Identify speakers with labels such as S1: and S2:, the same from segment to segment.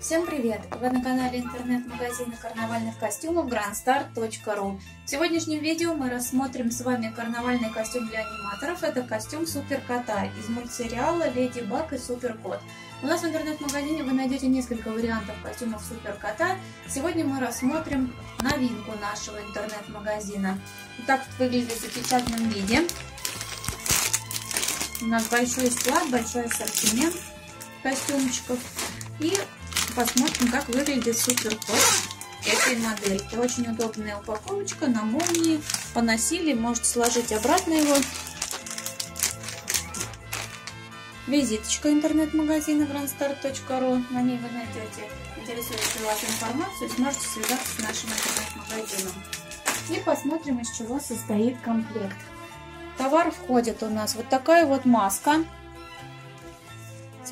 S1: Всем привет! Вы на канале интернет-магазина карнавальных костюмов grandstar.ru В сегодняшнем видео мы рассмотрим с вами карнавальный костюм для аниматоров. Это костюм Супер Кота из мультсериала Леди Баг и Супер Кот. У нас в интернет-магазине вы найдете несколько вариантов костюмов Супер Кота. Сегодня мы рассмотрим новинку нашего интернет-магазина. Так выглядит в запечатанном виде. У нас большой склад, большой ассортимент костюмчиков. И посмотрим, как выглядит суперкот этой модельки. Очень удобная упаковочка на молнии. Поносили, можете сложить обратно его. Визиточка интернет-магазина grandstar.ru. На ней вы найдете интересующую вас информацию и сможете связаться с нашим интернет-магазином. И посмотрим, из чего состоит комплект. товар входит у нас вот такая вот маска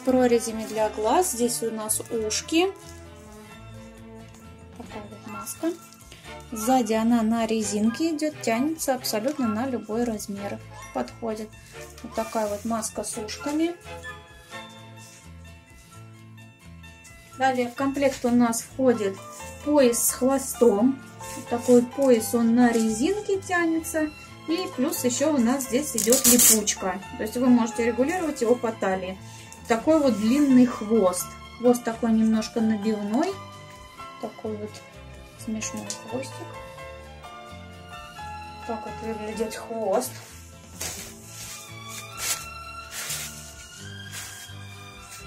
S1: прорезями для глаз. Здесь у нас ушки. Такая вот маска. Сзади она на резинке идет, тянется абсолютно на любой размер. Подходит. Вот такая вот маска с ушками. Далее в комплект у нас входит пояс с хвостом. Вот такой пояс, он на резинке тянется. И плюс еще у нас здесь идет липучка. То есть вы можете регулировать его по талии такой вот длинный хвост. Хвост такой немножко набивной. Такой вот смешной хвостик. Так вот выглядит хвост.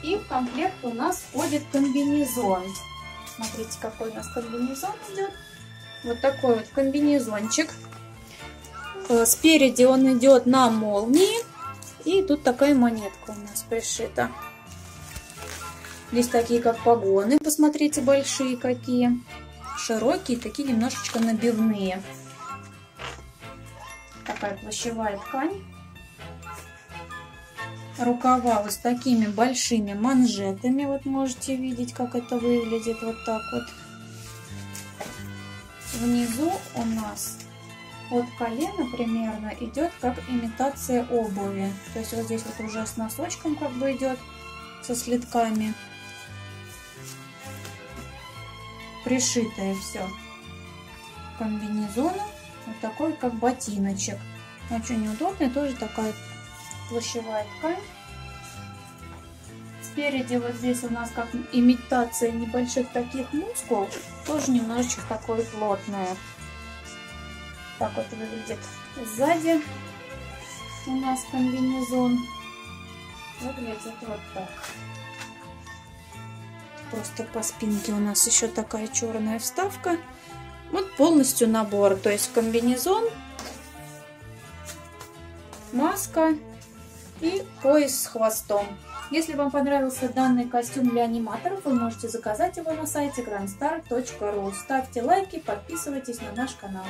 S1: И в комплект у нас входит комбинезон. Смотрите, какой у нас комбинезон идет. Вот такой вот комбинезончик. Э, спереди он идет на молнии. И тут такая монетка у нас пришита. Здесь такие как погоны, посмотрите, большие какие. Широкие, такие немножечко набивные. Такая плащевая ткань. Рукава вот с такими большими манжетами. Вот можете видеть, как это выглядит. Вот так вот. Внизу у нас от колена примерно идет как имитация обуви. То есть вот здесь вот уже с носочком как бы идет, со следками. Пришитое все комбинезону. Вот такой как ботиночек. Очень удобный, тоже такая плащевая ткань. Спереди вот здесь у нас как имитация небольших таких мускул, тоже немножечко такое плотное. Так вот выглядит сзади у нас комбинезон. Выглядит вот так. Просто по спинке у нас еще такая черная вставка. Вот полностью набор. То есть комбинезон, маска и пояс с хвостом. Если вам понравился данный костюм для аниматоров, вы можете заказать его на сайте grandstar.ru. Ставьте лайки, подписывайтесь на наш канал.